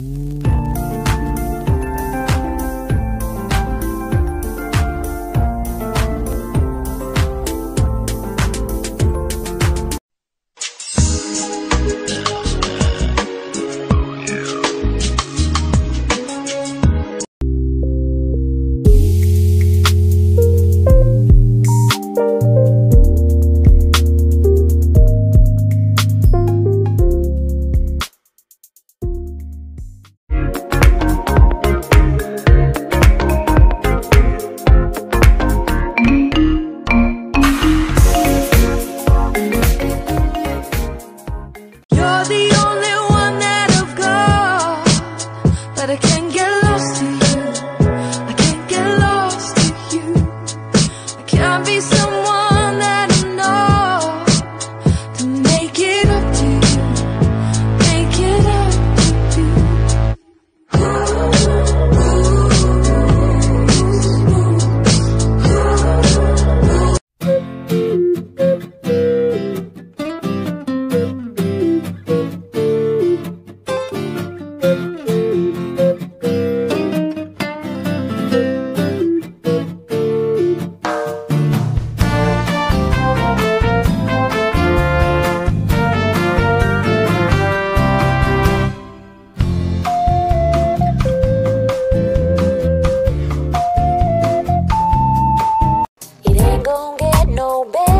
Ooh. baby.